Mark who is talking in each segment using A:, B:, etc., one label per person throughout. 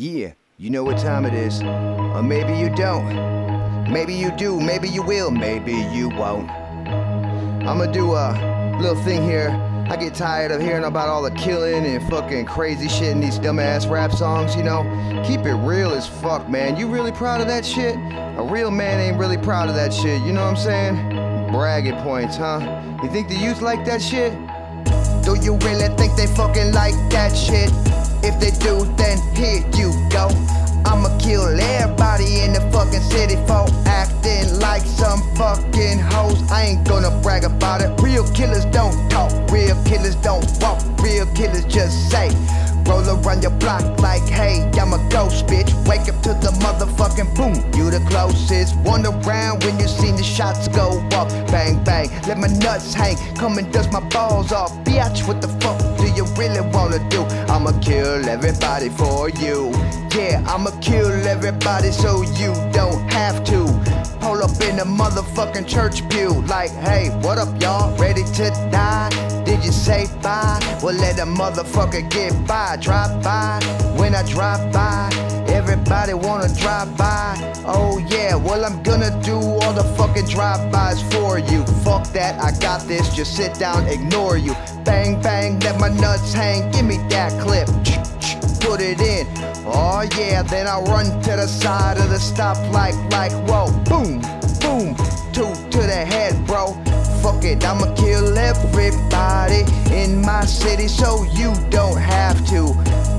A: Yeah, you know what time it is. Or maybe you don't. Maybe you do, maybe you will, maybe you won't. I'ma do a little thing here. I get tired of hearing about all the killing and fucking crazy shit in these dumbass rap songs, you know? Keep it real as fuck, man. You really proud of that shit? A real man ain't really proud of that shit, you know what I'm saying? Bragging points, huh? You think the youth like that shit? Do you really think they fucking like that shit? If they do, then here you go. I'ma kill everybody in the fucking city for acting like some fucking hoes. I ain't gonna brag about it. Real killers don't talk, real killers don't walk, real killers just say. Roll around your block like, hey, I'm a ghost, bitch. Wake up to the motherfucking boom, you the closest. One around when you seen the shots go off. Bang, bang, let my nuts hang. Come and dust my balls off. Bitch, what the fuck do you really wanna do? I'ma kill everybody for you. Yeah, I'ma kill everybody so you don't have to. Pull up in the motherfucking church pew. Like, hey, what up, y'all? Ready to die? Did you say bye? Well, let a motherfucker get by. Drive by. When I drive by, everybody wanna drive by. Oh, yeah, well, I'm gonna do all the fucking drive-bys for you. Fuck that, I got this. Just sit down, ignore you. Bang, bang, let my nuts hang. Give me that clip. Put it in. Oh, yeah, then I run to the side of the stoplight like, whoa, boom, boom. Two to the head, bro. Fuck it, I'ma kill everybody in my city so you don't have to.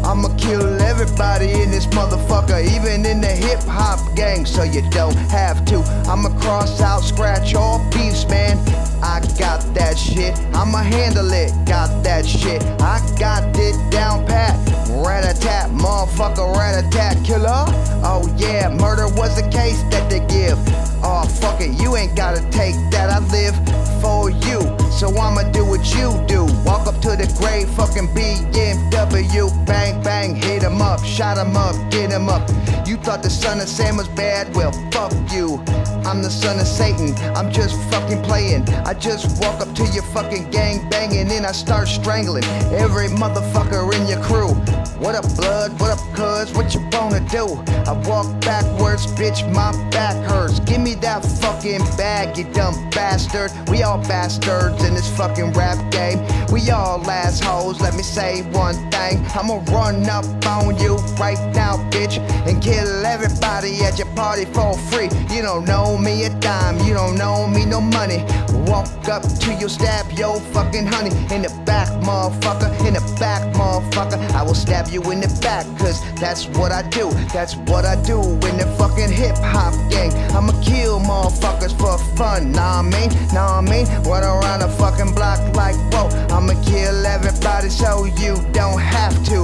A: I'ma kill everybody in this motherfucker, even in the hip hop gang, so you don't have to. I'ma cross out, scratch all beefs, man. I got that shit, I'ma handle it, got that shit. I got it down pat. Rat a tat, motherfucker, rat a tat killer. Oh yeah, murder was the case that they give. Oh fuck it, you ain't gotta take that. I live for you, so I'ma do what you do. Walk up to the grave, fucking BMW, bang bang, hit 'em up, shot 'em up, get 'em up. You thought the son of Sam was bad? Well, fuck you. I'm the son of Satan. I'm just fucking playing. I just walk up to your fucking gang banging, and I start strangling every motherfucker in your crew. What up, blood? What up, cuz? What you wanna do? I walk backwards, bitch, my back hurts. Me that fucking bag, you dumb bastard. We all bastards in this fucking rap game. We all assholes, let me say one thing. I'ma run up on you right now, bitch, and kill everybody at your party for free. You don't know me a dime, you don't know me no money. Walk up to you, stab your fucking honey in the back, motherfucker, in the back, motherfucker. I will stab you in the back, cause that's what I do. That's what I do in the fucking hip hop gang. I'ma kill motherfuckers for fun, nah I mean, nah I mean. Run around the fucking block like whoa. I'ma kill everybody so you don't have to.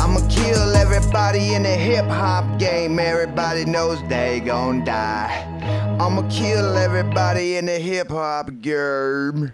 A: I'ma kill everybody in the hip hop game. Everybody knows they gon' die. I'ma kill everybody in the hip hop game.